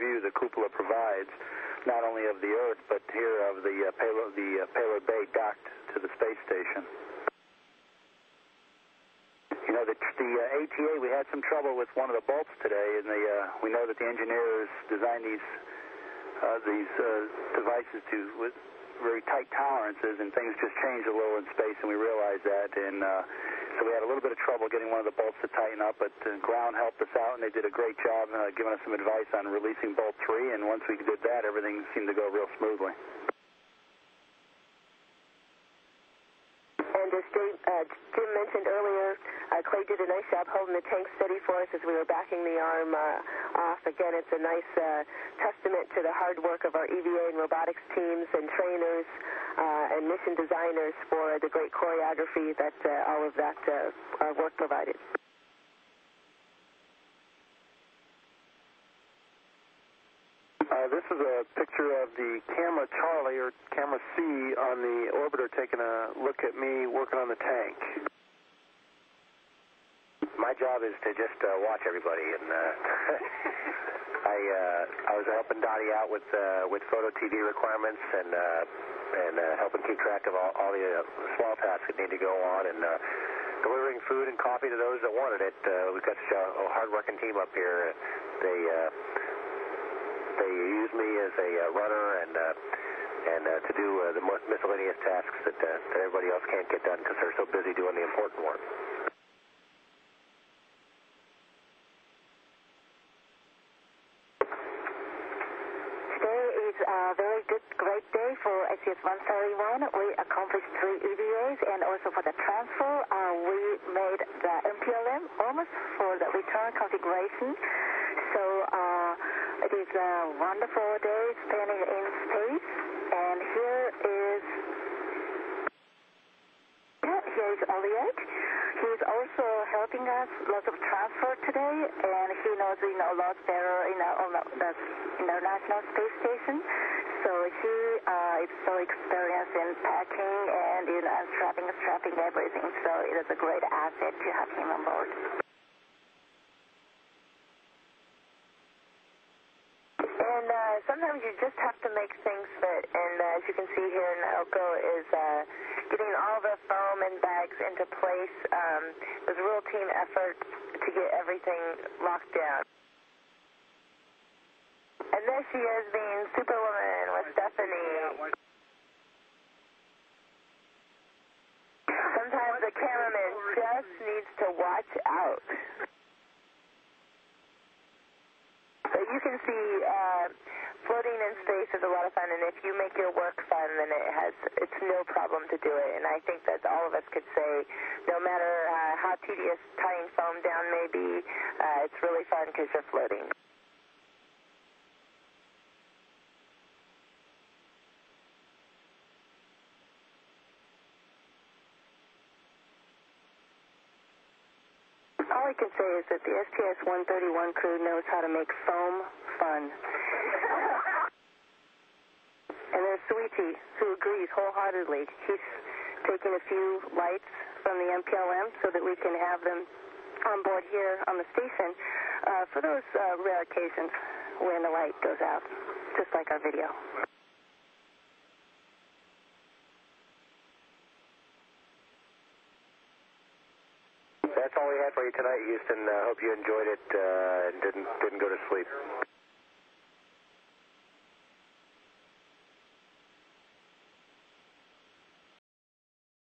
view the cupola provides, not only of the Earth, but here of the uh, payload, the uh, payload bay docked to the space station. You know, the, the uh, ATA, we had some trouble with one of the bolts today, and the, uh, we know that the engineers designed these uh, these uh, devices to with very tight tolerances, and things just changed a little in space, and we realized that, and uh, so we had a little bit of trouble getting one of the bolts to tighten up, but uh, ground helped us out, and they did a great job uh, giving us some advice on releasing bolt three, and once we did that, everything seemed to go real smoothly. As Jim, uh, Jim mentioned earlier, uh, Clay did a nice job holding the tank steady for us as we were backing the arm uh, off. Again, it's a nice uh, testament to the hard work of our EVA and robotics teams and trainers uh, and mission designers for the great choreography that uh, all of that uh, work provided. Uh, this is a picture of the camera Charlie or camera C on the orbiter taking a look at me working on the tank. My job is to just uh, watch everybody, and uh, I uh, I was helping Dottie out with uh, with photo TV requirements and uh, and uh, helping keep track of all, all the uh, small tasks that need to go on and. Uh, delivering food and coffee to those that wanted it. Uh, we've got such a, a hard-working team up here. They uh, they use me as a uh, runner and uh, and uh, to do uh, the miscellaneous tasks that, uh, that everybody else can't get done because they're so busy doing the important work. Today is a very good, great day for STS-131. We accomplished three EVAs, and also for the transfer, uh, we made the MPLM almost for the return configuration. So uh, it is a wonderful day spending in space, and here is here is Elliot. He's also helping us lots of transfer today, and he knows you know a lot better in know on the, the International Space Station. So he uh, is so experienced in packing and in unstrapping, strapping everything. So it is a great asset to have him on board. And uh, sometimes you just have to make things fit. And uh, as you can see here, Naoko is uh, getting all the foam and bags into place. Um, it was a real team effort to get everything locked down. And there she is being Superwoman with Stephanie. Sometimes the cameraman just needs to watch out. But you can see uh, floating in space is a lot of fun, and if you make your work fun, then it has it's no problem to do it. And I think that all of us could say, no matter uh, how tedious tying foam down may be, uh, it's really fun because you're floating. All I can say is that the STS-131 crew knows how to make foam fun. and there's Sweetie, who agrees wholeheartedly. He's taking a few lights from the MPLM so that we can have them on board here on the station uh, for those uh, rare occasions when the light goes out, just like our video. That's all we had for you tonight, Houston. I uh, hope you enjoyed it uh, and didn't didn't go to sleep.